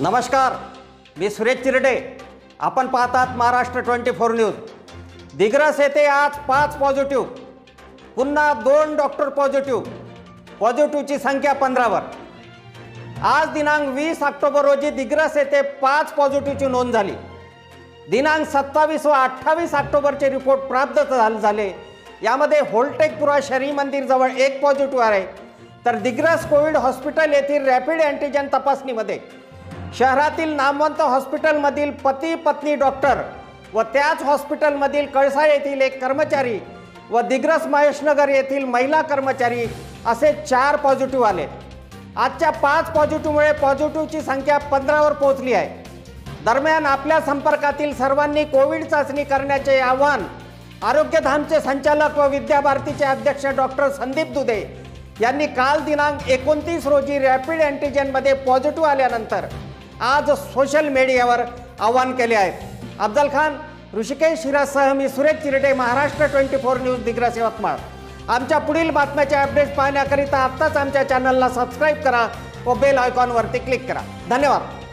नमस्कार मी सुरेश चिरडे. आपण पाहतात Maharashtra twenty four news. Digras येथे आज पाच पॉझिटिव्ह पुन्हा दोन डॉक्टर पॉझिटिव्ह पॉझिटिव्हची संख्या पंधरावर. आज दिनांक वीस ऑक्टोबर रोजी दिग्रस येथे पाच पॉझिटिव्हची नोंद झाली. दिनांक सत्तावीस व अठ्ठावीस ऑक्टोबरचे रिपोर्ट प्राप्त झाले. यामध्ये होलटेकपुरा शरी मंदिरजवळ एक पॉझिटिव्ह आहे. तर दिग्रस कोविड हॉस्पिटल येथील रॅपिड अँटीजन तपासणीमध्ये शहरातील नामवंत हॉस्पिटलमधील पती पत्नी डॉक्टर व त्याच हॉस्पिटलमधील कळसा येथील एक कर्मचारी व दिग्रस महेशनगर येथील महिला कर्मचारी असे चार पॉझिटिव्ह आले. आजच्या पाच पॉझिटिव्हमुळे पॉझिटिव्हची संख्या पंधरावर पोहोचली आहे. दरम्यान आपल्या संपर्कातील सर्वांनी कोविड चाचणी करण्याचे आवाहन आरोग्यधामचे संचालक व विद्याभारतीचे अध्यक्ष डॉक्टर संदीप दुधे यांनी काल दिनांक एकोणतीस रोजी रॅपिड अँटीजेनमध्ये पॉझिटिव्ह आल्यानंतर आज सोशल मीडियावर आवाहन केले आहे. अफजल खान ऋषिकेश शिराजसह मी Suresh Chirte Maharashtra twenty four news Digras Yavatmal. आमच्या पुढील बातम्याचे अपडेट्स पाहण्याकरिता आत्ताच आमच्या चॅनलला सबस्क्राईब करा व बेल आयकॉनवरती क्लिक करा. धन्यवाद.